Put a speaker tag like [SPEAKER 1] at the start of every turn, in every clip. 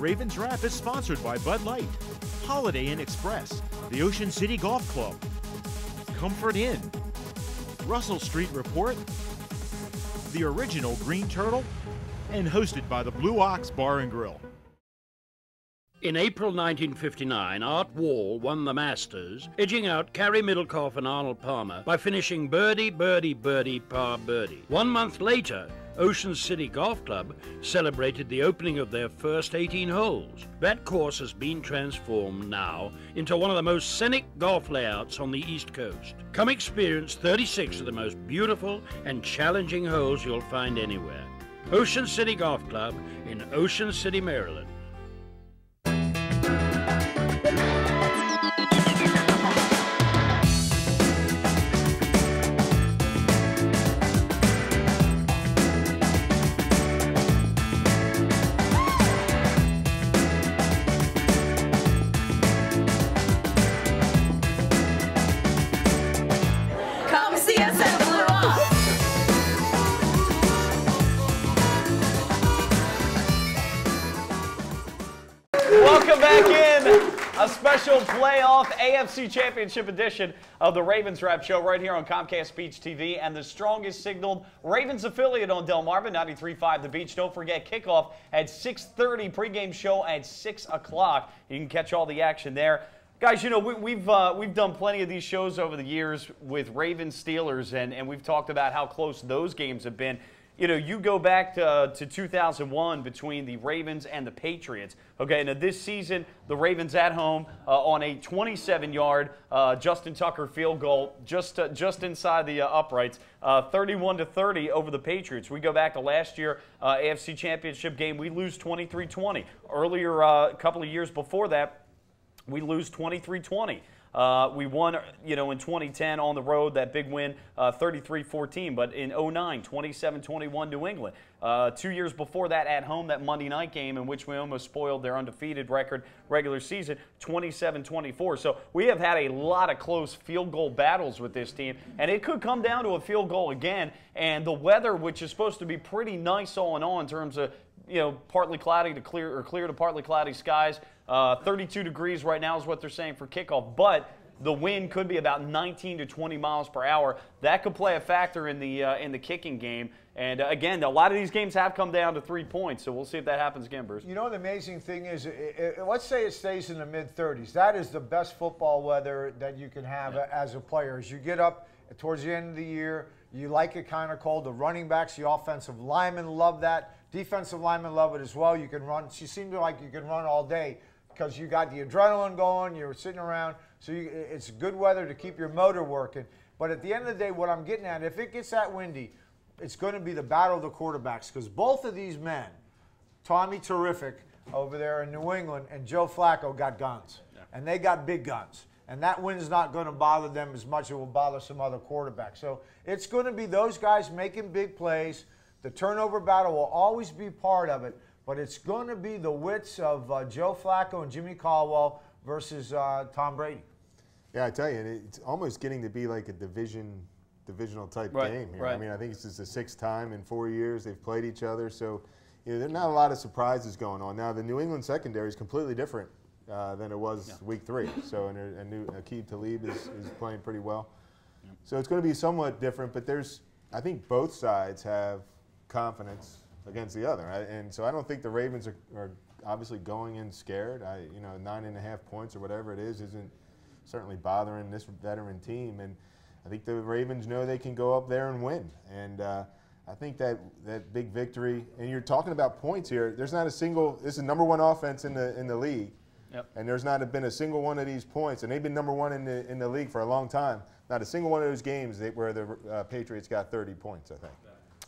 [SPEAKER 1] Ravens Rap is sponsored by Bud Light, Holiday Inn Express, the Ocean City Golf Club, Comfort Inn, Russell Street Report, the original Green Turtle, and hosted by the Blue Ox Bar and Grill.
[SPEAKER 2] In April 1959, Art Wall won the Masters, edging out Cary Middlecoff and Arnold Palmer by finishing birdie, birdie, birdie, par birdie. One month later, Ocean City Golf Club celebrated the opening of their first 18 holes. That course has been transformed now into one of the most scenic golf layouts on the East Coast. Come experience 36 of the most beautiful and challenging holes you'll find anywhere. Ocean City Golf Club in Ocean City, Maryland.
[SPEAKER 3] Welcome back in. A special playoff AFC Championship edition of the Ravens Rap Show right here on Comcast Beach TV and the strongest signaled Ravens affiliate on Del Delmarva 93.5 The Beach. Don't forget kickoff at 6:30. Pregame show at 6 o'clock. You can catch all the action there. Guys, you know, we, we've uh, we've done plenty of these shows over the years with Ravens Steelers, and, and we've talked about how close those games have been. You know, you go back to, uh, to 2001 between the Ravens and the Patriots. Okay, now this season, the Ravens at home uh, on a 27-yard uh, Justin Tucker field goal, just uh, just inside the uh, uprights, uh, 31 to 30 over the Patriots. We go back to last year AFC Championship game, we lose 23-20. Earlier, a couple of years before that, we lose 23-20. Uh, we won, you know, in 2010 on the road, that big win, uh, 33-14. But in 09, 27-21 New England. Uh, two years before that at home, that Monday night game in which we almost spoiled their undefeated record regular season, 27-24. So we have had a lot of close field goal battles with this team, and it could come down to a field goal again. And the weather, which is supposed to be pretty nice all in all in terms of you know, partly cloudy to clear or clear to partly cloudy skies. Uh, 32 degrees right now is what they're saying for kickoff, but the wind could be about 19 to 20 miles per hour. That could play a factor in the uh, in the kicking game. And uh, again, a lot of these games have come down to three points, so we'll see if that happens again, Bruce.
[SPEAKER 4] You know, the amazing thing is, i i let's say it stays in the mid 30s. That is the best football weather that you can have as a player. As you get up towards the end of the year, you like it kind of cold. The running backs, the offensive linemen love that. Defensive linemen love it as well. You can run. You seem to like you can run all day because you got the adrenaline going. You're sitting around, so you, it's good weather to keep your motor working. But at the end of the day, what I'm getting at, if it gets that windy, it's going to be the battle of the quarterbacks because both of these men, Tommy Terrific over there in New England and Joe Flacco, got guns, and they got big guns. And that wind's not going to bother them as much as it will bother some other quarterbacks. So it's going to be those guys making big plays. The turnover battle will always be part of it, but it's going to be the wits of uh, Joe Flacco and Jimmy Caldwell versus uh, Tom Brady.
[SPEAKER 5] Yeah, I tell you, it's almost getting to be like a division, divisional type
[SPEAKER 3] Right,
[SPEAKER 5] game. Here. I mean, I think this is the sixth time in four years they've played each other. So, you know, there's not a lot of surprises going on. Now, the New England secondary is completely different uh, than it was week three. So, and a, a new Aqib Talib is, is playing pretty well. So it's going to be somewhat different, but there's, I think both sides have confidence against the other, I, and so I don't think the Ravens are, are obviously going in scared. I, you know, nine and a half points or whatever it is isn't certainly bothering this veteran team, and I think the Ravens know they can go up there and win, and. Uh, I think that that big victory, and you're talking about points here. There's not a single. This is number one offense in the in the league,
[SPEAKER 3] Yep.
[SPEAKER 5] and there's not been a single one of these points, and they've been number one in the in the league for a long time. Not a single one of those games that, where the uh, Patriots got 30 points. I think.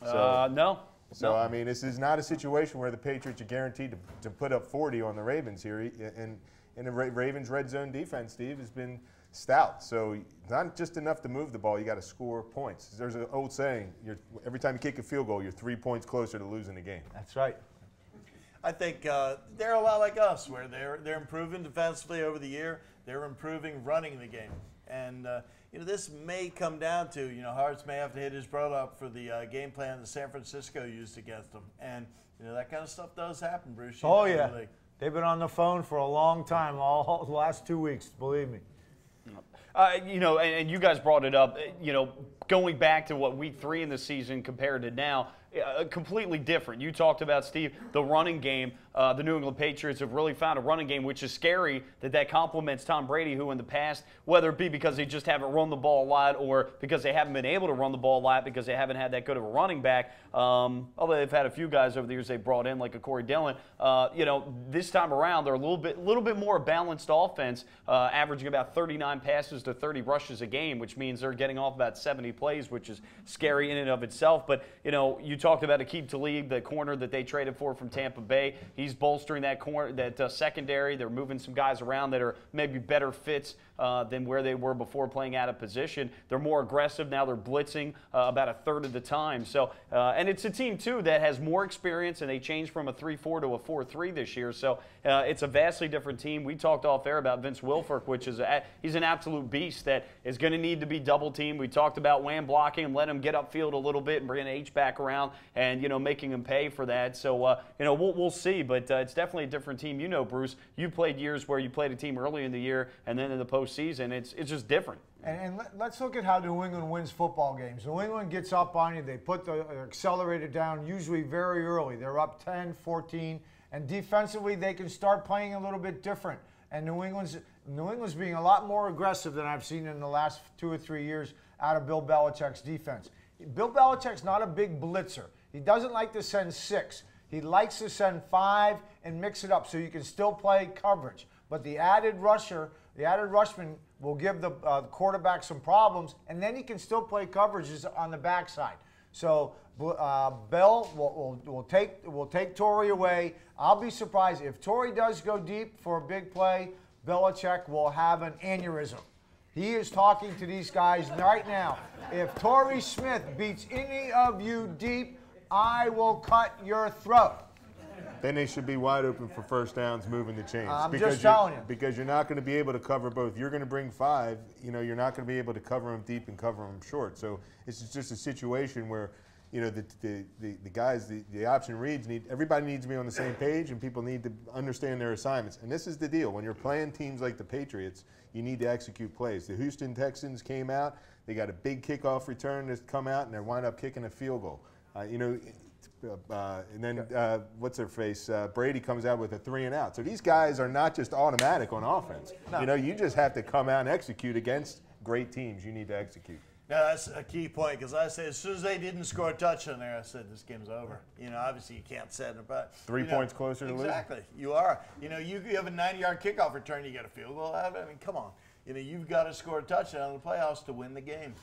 [SPEAKER 5] So,
[SPEAKER 3] Uh, no.
[SPEAKER 5] So
[SPEAKER 3] no.
[SPEAKER 5] I mean, this is not a situation where the Patriots are guaranteed to, to put up 40 on the Ravens here, and and the Ra- Ravens' red zone defense, Steve, has been stout. So not just enough to move the ball, you got to score points. There's an old saying: you're, every time you kick a field goal, you're three points closer to losing the game.
[SPEAKER 4] That's right.
[SPEAKER 6] I think uh, they're a lot like us, where they're they're improving defensively over the year. They're improving running the game, and uh, you know this may come down to you know Hartz may have to hit his brother up for the uh, game plan that San Francisco used against them, and you know that kind of stuff does happen, Bruce. You
[SPEAKER 4] Oh
[SPEAKER 6] know,
[SPEAKER 4] yeah,
[SPEAKER 6] like-
[SPEAKER 4] They've been on the phone for a long time, all the last two weeks, believe me.
[SPEAKER 3] Uh, you know, and, and, you guys brought it up. You know, going back to what week three in the season compared to now, uh, completely different. You talked about Steve the running game. Uh, the New England Patriots have really found a running game, which is scary that that complements Tom Brady, who in the past, whether it be because they just haven't run the ball a lot or because they haven't been able to run the ball a lot because they haven't had that good of a running back. Um, although they've had a few guys over the years they brought in, like a Corey Dillon. Uh, you know, this time around they're a little bit, a little bit more balanced offense, uh, averaging about 39 passes to 30 rushes a game, which means they're getting off about 70 plays, which is scary in and of itself. But you know, you talked about Aqib Talib, the corner that they traded for from Tampa Bay. He's bolstering that corner, that uh, secondary. They're moving some guys around that are maybe better fits uh, than where they were before playing out of position. They're more aggressive now. They're blitzing uh, about a third of the time. So, uh, and it's a team too that has more experience, and they changed from a 3-4 to a 4-3 this year. So, uh, it's a vastly different team. We talked off air about Vince Wilfork, which is a, he's an absolute beast that is going to need to be double teamed. We talked about wham blocking and let him get upfield a little bit and bring H back around and you know making him pay for that. So uh, you know we'll, we'll see, but uh, it's definitely a different team. You know, Bruce, you played years where you played a team early in the year and then in the postseason. It's it's just different.
[SPEAKER 4] And, and let, us look at how New England wins football games. New England gets up on you. They put the accelerator down usually very early. They're up 10, 14, and defensively they can start playing a little bit different. And New England's New England's being a lot more aggressive than I've seen in the last two or three years out of Bill Belichick's defense. Bill Belichick's not a big blitzer. He doesn't like to send six. He likes to send five and mix it up so you can still play coverage. But the added rusher, the added rushman will give the, uh, quarterback some problems, and then he can still play coverages on the backside. So uh, Bill will, will, will, take will take Torrey away. I'll be surprised if Torrey does go deep for a big play. Belichick will have an aneurysm. He is talking to these guys right now. If Torrey Smith beats any of you deep, I will cut your throat.
[SPEAKER 5] Then they should be wide open for first downs, moving the chains.
[SPEAKER 4] I'm because just telling you.
[SPEAKER 5] Because you're not going to be able to cover both. You're going to bring five. You know, you're not going to be able to cover them deep and cover them short. So it's just a situation where, you know, the, the, the, the guys, the, the option reads need, everybody needs to be on the same page and people need to understand their assignments. And this is the deal. When you're playing teams like the Patriots, you need to execute plays. The Houston Texans came out. They got a big kickoff return to come out, and they wind up kicking a field goal. Uh, you know, uh, and then uh, what's her face? Uh, Brady comes out with a three and out. So these guys are not just automatic on offense. No. You know, you just have to come out and execute against great teams. You need to execute.
[SPEAKER 6] No, that's a key point because I said as soon as they didn't score a touchdown there, I said this game's over. You know, obviously you can't set it, but
[SPEAKER 5] three points know, closer to
[SPEAKER 6] exactly. Losing. You are. You know, you, you have a 90-yard kickoff return, you get a field goal. I mean, come on. You know, you've got to score a touchdown in the playoffs to win the game.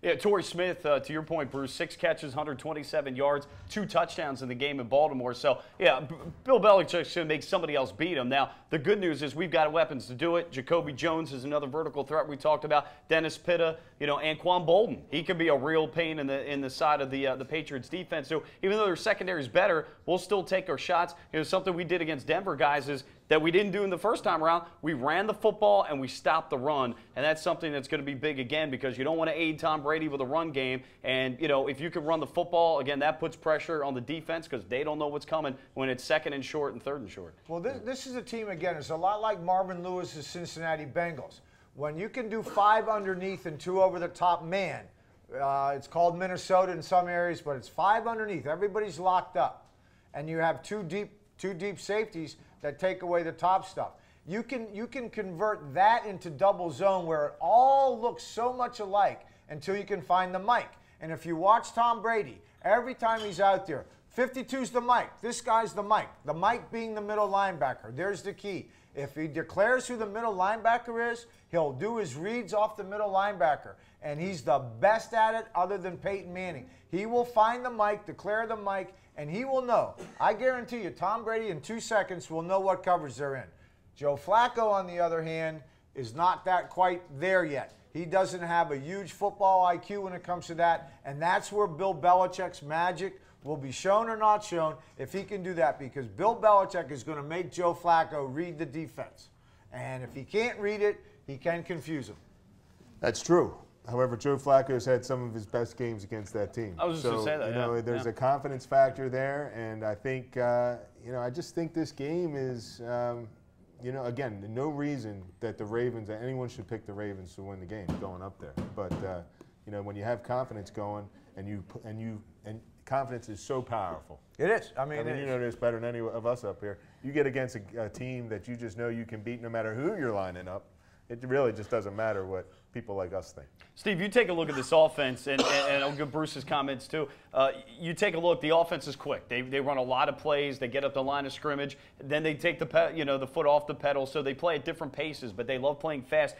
[SPEAKER 3] Yeah, Torrey Smith, uh, to your point, Bruce, six catches, 127 yards, two touchdowns in the game in Baltimore. So, yeah, B- Bill Belichick's going to make somebody else beat him. Now, the good news is we've got weapons to do it. Jacoby Jones is another vertical threat we talked about. Dennis Pitta, you know, Anquan Boldin. He could be a real pain in the in the side of the uh, the Patriots defense. So, even though their secondary is better, we'll still take our shots. You know, something we did against Denver guys is that we didn't do in the first time around. We ran the football and we stopped the run, and that's something that's going to be big again because you don't want to aid Tom Brady with a run game. And you know, if you can run the football again, that puts pressure on the defense because they don't know what's coming when it's second and short and third and short.
[SPEAKER 4] Well, this, this is a team again. It's a lot like Marvin Lewis's Cincinnati Bengals. When you can do five underneath and two over the top man, uh, it's called Minnesota in some areas, but it's five underneath. Everybody's locked up, and you have two deep two deep safeties that take away the top stuff. You can, you can convert that into double zone where it all looks so much alike until you can find the Mike. And if you watch Tom Brady, every time he's out there, 52's the Mike. This guy's the Mike. The Mike being the middle linebacker. There's the key. If he declares who the middle linebacker is, he'll do his reads off the middle linebacker. And he's the best at it other than Peyton Manning. He will find the Mike, declare the Mike, and he will know. I guarantee you, Tom Brady in two seconds will know what coverage they're in. Joe Flacco, on the other hand, is not that quite there yet. He doesn't have a huge football IQ when it comes to that, and that's where Bill Belichick's magic will be shown or not shown if he can do that because Bill Belichick is going to make Joe Flacco read the defense. And if he can't read it, he can confuse him.
[SPEAKER 5] That's true. However, Joe Flacco's had some of his best games against that team.
[SPEAKER 3] I was just
[SPEAKER 5] so,
[SPEAKER 3] going to say that.
[SPEAKER 5] You know,
[SPEAKER 3] yeah.
[SPEAKER 5] there's
[SPEAKER 3] yeah.
[SPEAKER 5] a confidence factor there, and I think uh, you know, I just think this game is, um, you know, again, no reason that the Ravens, that anyone should pick the Ravens to win the game going up there. But uh, you know, when you have confidence going, and you and you and confidence is so powerful.
[SPEAKER 4] It is. I mean,
[SPEAKER 5] I mean, you know this better than any of us up here. You get against a, a team that you just know you can beat, no matter who you're lining up. It really just doesn't matter what people like us think.
[SPEAKER 3] Steve, you take a look at this offense, and, and, and I'll give Bruce's comments too. Uh, you take a look. The offense is quick. They, they run a lot of plays. They get up the line of scrimmage. Then they take the pe- you know the foot off the pedal. So they play at different paces, but they love playing fast.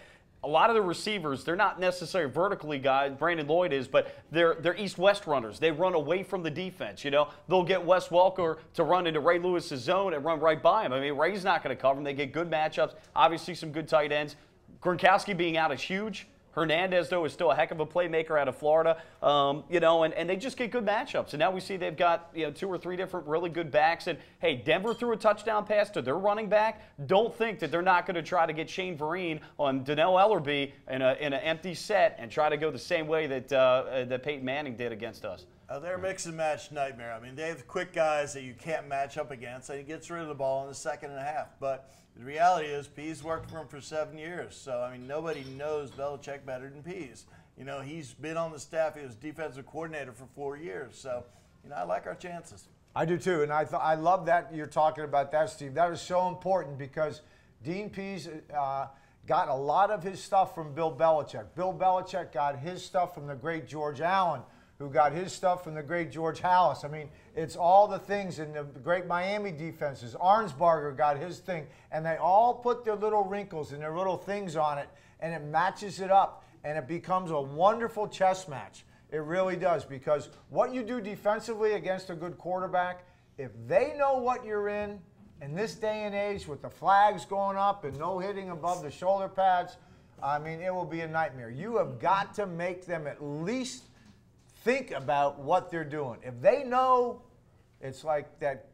[SPEAKER 3] A lot of the receivers, they're not necessarily vertically guys. Brandon Lloyd is, but they're they're east-west runners. They run away from the defense. You know, they'll get Wes Welker to run into Ray Lewis's zone and run right by him. I mean, Ray's not going to cover him. They get good matchups. Obviously, some good tight ends. Gronkowski being out is huge. Hernandez, though, is still a heck of a playmaker out of Florida. Um, you know, and, and they just get good matchups. And now we see they've got, you know, two or three different really good backs. And, hey, Denver threw a touchdown pass to their running back. Don't think that they're not going to try to get Shane Vereen on Dannell Ellerbe in, a, in an empty set and try to go the same way that, uh, that Peyton Manning did against us.
[SPEAKER 6] Uh, they're a mix and match nightmare. I mean, they have quick guys that you can't match up against, and he gets rid of the ball in the second and a half. But the reality is, Pees worked for him for seven years. So, I mean, nobody knows Belichick better than Pees. You know, he's been on the staff. He was defensive coordinator for four years. So, you know, I like our chances.
[SPEAKER 4] I do too, and I th- I love that you're talking about that, Steve. That is so important because Dean Pees uh, got a lot of his stuff from Bill Belichick. Bill Belichick got his stuff from the great George Allen, who got his stuff from the great George Halas. I mean, it's all the things in the great Miami defenses. Arnsparger got his thing, and they all put their little wrinkles and their little things on it, and it matches it up, and it becomes a wonderful chess match. It really does because what you do defensively against a good quarterback, if they know what you're in, in this day and age with the flags going up and no hitting above the shoulder pads, I mean, it will be a nightmare. You have got to make them at least think about what they're doing. If they know, it's like that,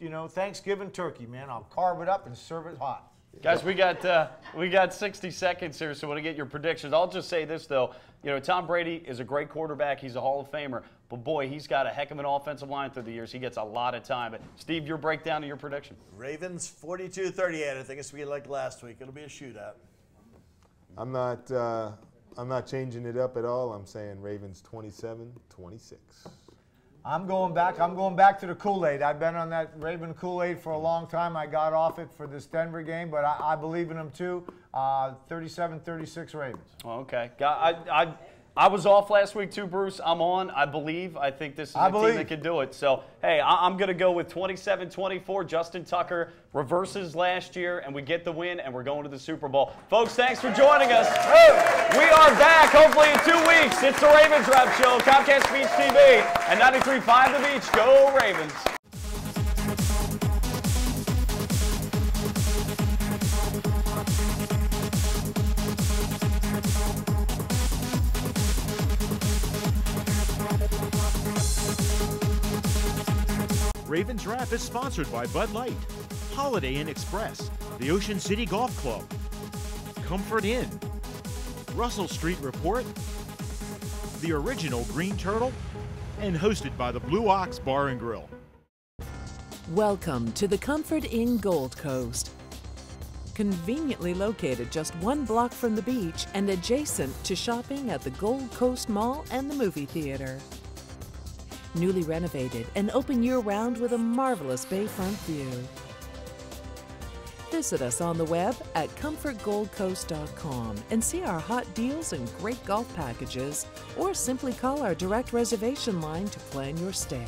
[SPEAKER 4] you know, Thanksgiving turkey, man. I'll carve it up and serve it hot.
[SPEAKER 3] Guys, we got uh, we got 60 seconds here, so I want to get your predictions. I'll just say this though, you know, Tom Brady is a great quarterback. He's a Hall of Famer, but boy, he's got a heck of an offensive line through the years. He gets a lot of time. But Steve, your breakdown of your prediction.
[SPEAKER 6] Ravens 42 38. I think it's going to be like last week. It'll be a shootout.
[SPEAKER 5] I'm not. Uh, I'm not changing it up at all. I'm saying Ravens 27, 26.
[SPEAKER 4] I'm going back. I'm going back to the Kool-Aid. I've been on that Raven Kool-Aid for a long time. I got off it for this Denver game, but I, I believe in them too. Uh, 37-36 Ravens.
[SPEAKER 3] Well, okay. I, I, I was off last week too, Bruce. I'm on. I believe. I think this is
[SPEAKER 4] I
[SPEAKER 3] a team that can do it. So, hey, I, I'm going to go with 27-24. Justin Tucker reverses last year, and we get the win, and we're going to the Super Bowl. Folks, thanks for joining us. We are back, hopefully in two weeks. It's the Ravens Rap Show, Comcast Beach TV, and 93.5 The Beach. Go Ravens.
[SPEAKER 1] Ravens Rap is sponsored by Bud Light, Holiday Inn Express, the Ocean City Golf Club, Comfort Inn, Russell Street Report, the original Green Turtle, and hosted by the Blue Ox Bar and Grill.
[SPEAKER 7] Welcome to the Comfort Inn Gold Coast. Conveniently located just one block from the beach and adjacent to shopping at the Gold Coast Mall and the movie theater. Newly renovated and open year round with a marvelous bayfront view. Visit us on the web at comfortgoldcoast.com and see our hot deals and great golf packages, or simply call our direct reservation line to plan your stay.